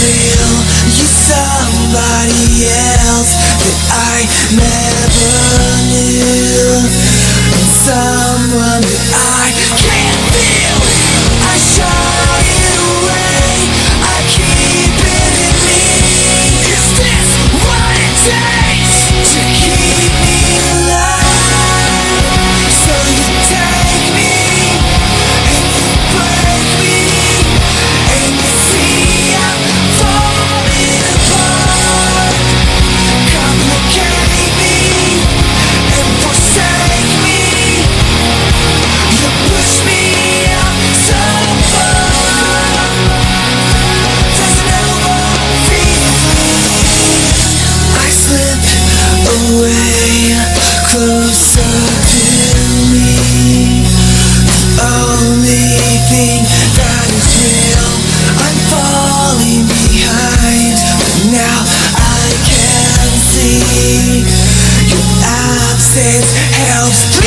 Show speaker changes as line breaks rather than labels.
real, you're somebody else that I never says helps.